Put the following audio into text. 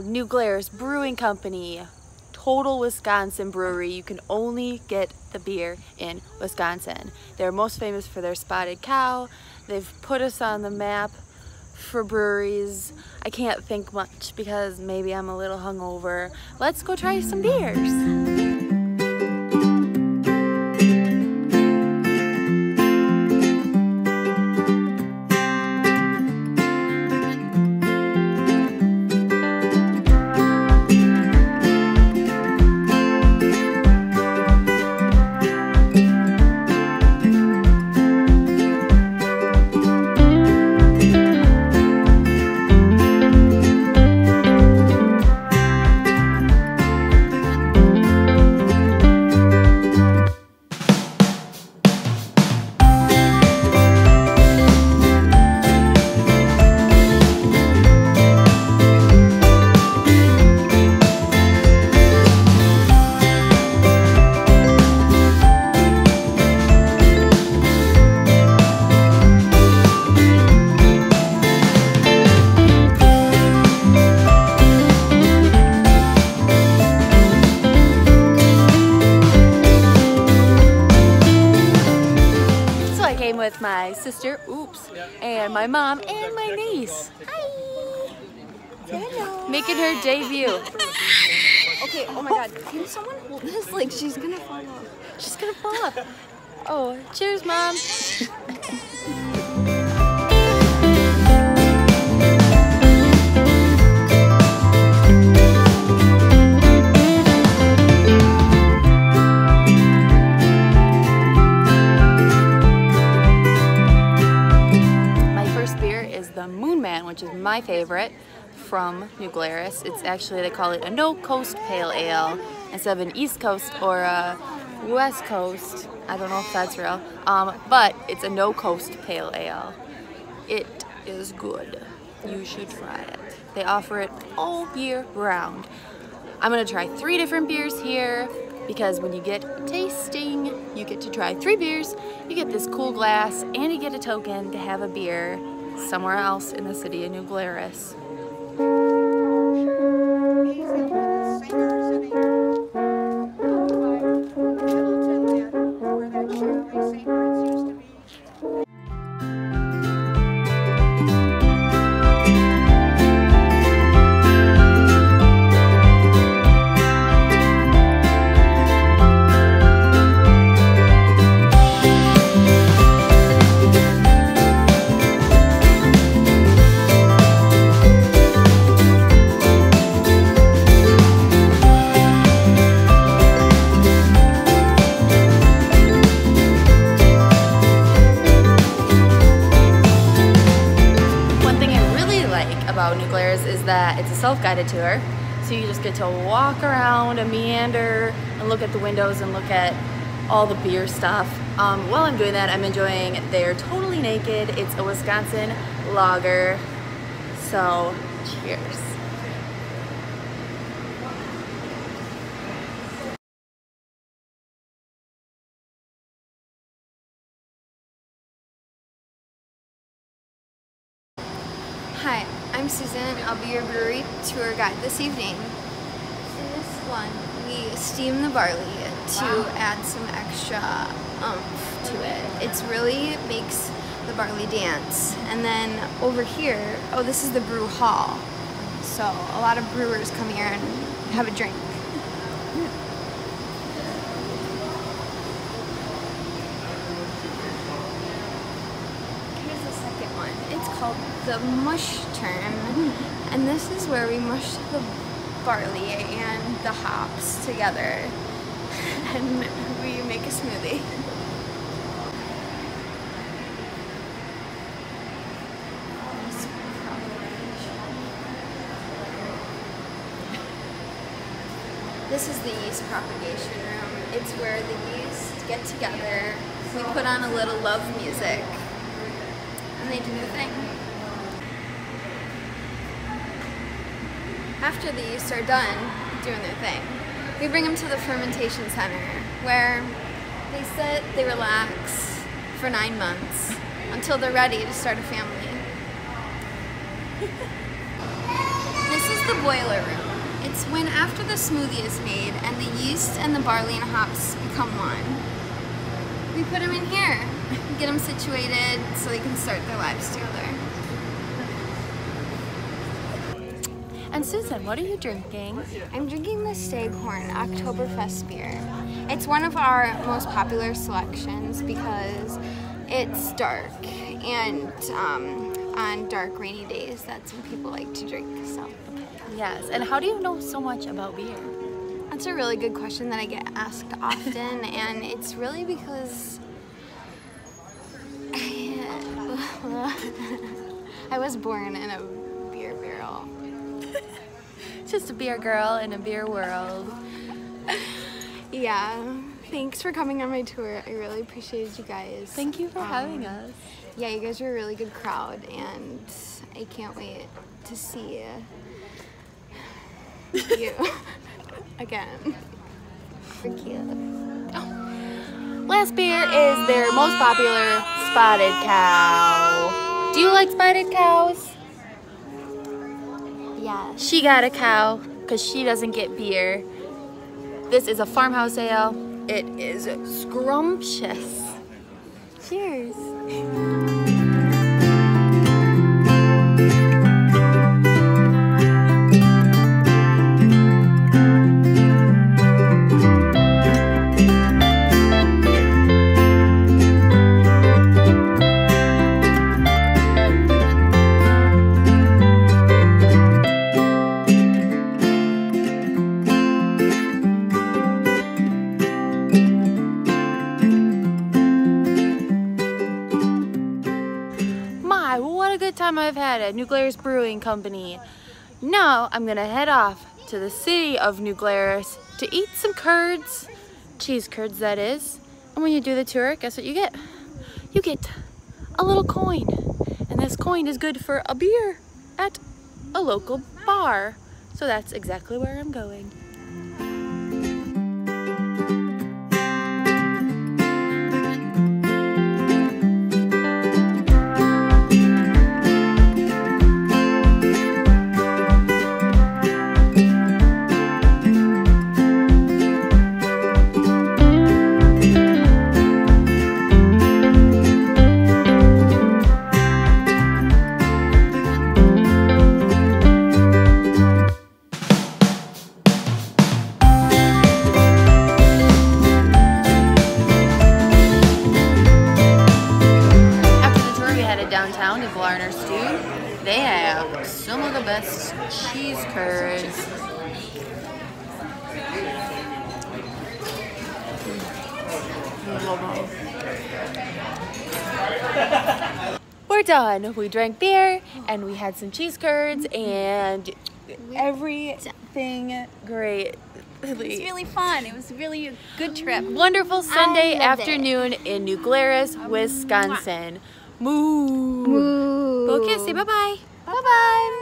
New Glarus Brewing Company, total Wisconsin brewery. You can only get the beer in Wisconsin. They're most famous for their spotted cow. They've put us on the map for breweries. I can't think much because maybe I'm a little hungover. Let's go try some beers. My sister, oops, and my mom and my niece. Hi. Hello. Making her debut. okay, oh my god, can someone hold this? Like, she's gonna fall off. She's gonna fall off. Oh, cheers, mom. my favorite from New Glarus. It's actually, they call it a No Coast Pale Ale instead of an East Coast or a West Coast. I don't know if that's real. Um, but it's a No Coast Pale Ale. It is good. You should try it. They offer it all year round. I'm gonna try three different beers here because when you get tasting, you get to try three beers, you get this cool glass, and you get a token to have a beer somewhere else in the city of New Glarus. A self-guided tour. So you just get to walk around and meander and look at the windows and look at all the beer stuff. Um, while I'm doing that, I'm enjoying their Totally Naked. It's a Wisconsin lager. So cheers. Hi, I'm Susan. I'll be your brewery tour guide this evening. In this one, we steam the barley to wow. add some extra umph to it. It really makes the barley dance. And then over here, oh, this is the brew hall. So a lot of brewers come here and have a drink. Called the mush turn. And this is where we mush the barley and the hops together. And we make a smoothie. This is the yeast propagation room. It's where the yeast get together. We put on a little love music and they do their thing. After the yeast are done doing their thing, we bring them to the fermentation center where they sit, they relax for nine months until they're ready to start a family. this is the boiler room. It's when after the smoothie is made and the yeast and the barley and hops become one. We put them in here, get them situated so they can start their lives together. And Susan, what are you drinking? I'm drinking the Staghorn Oktoberfest beer. It's one of our most popular selections because it's dark and um, on dark rainy days that's when people like to drink so Yes, and how do you know so much about beer? that's a really good question that I get asked often and it's really because I was born in a beer barrel. Just a beer girl in a beer world. Yeah. Thanks for coming on my tour. I really appreciated you guys. Thank you for Um, having us. Yeah, you guys are a really good crowd, and I can't wait to see you again. Thank you. Last beer is their most popular spotted cow. Do you like spotted cows? Yeah. She got a cow because she doesn't get beer. This is a farmhouse ale. It is scrumptious. Cheers. New Glarus Brewing Company. Now I'm gonna head off to the city of New Glarus to eat some curds, cheese curds that is. And when you do the tour, guess what you get? You get a little coin. And this coin is good for a beer at a local bar. So that's exactly where I'm going. Best cheese curds. We're done. We drank beer and we had some cheese curds and everything great. It was really fun. It was really a good trip. Wonderful Sunday loved it. afternoon in New Glarus, Wisconsin. Moo. Ooh. Okay, say bye bye. Bye bye.